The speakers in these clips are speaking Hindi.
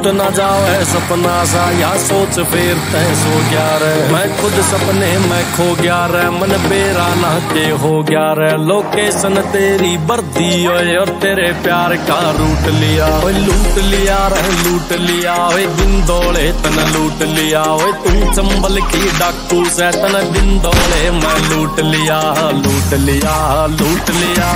तो ना जाओ है सपना सा, या सोच फिर तय सो गया रे। मैं खुद सपने में खो गया रे, मन बेरा ना के हो गया रे। लोकेशन तेरी बर्दी ओए, और तेरे प्यार का रूट लिया। ओए, लूट लिया रे, लूट लिया। ओए, दिन दौड़े, तन लूट लिया। ओए, तू चंबल की डाकू से, तन दिन दौड़े, मैं लूट लिया लूट लिया लूट लिया।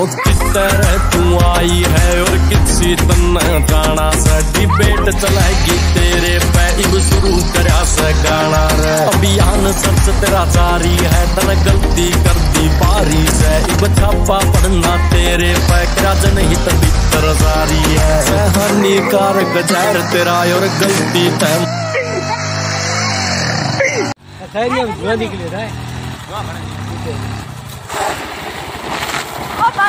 और किस तरह तू आई है और किसी तन्ना गाना सा डिबेट चलाएगी, तेरे पे इब शुरू करा से गाना रे। अभियान सर्च तेरा जारी है, तन गलती कर दी पारी से इब छापा पढ़ना तेरे पे करा जनहित भीतर जारी है। हानिकारक जहर तेरा और गलती तय खैरिया धुआँ निकले रहा है